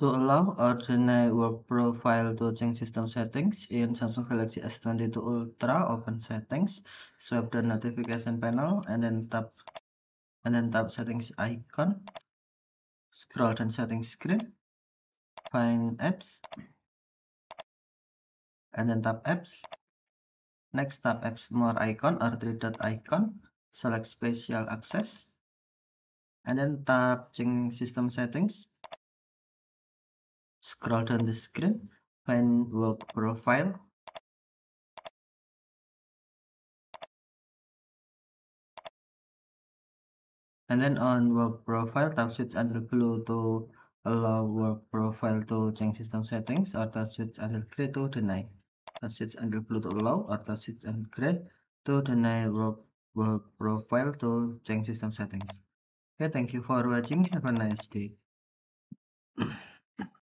To allow or deny work profile to change system settings in Samsung Galaxy S22 Ultra, open settings, swipe the notification panel and then tap and then tap settings icon. Scroll down settings screen, find apps, and then tap apps. Next tap apps more icon or three dot icon, select special access, and then tap change system settings Scroll down the screen, find work profile. And then on work profile, tap switch until blue to allow work profile to change system settings or tap switch until gray to deny. Tap switch until blue to allow or tap switch until gray to deny work, work profile to change system settings. Okay, thank you for watching. Have a nice day.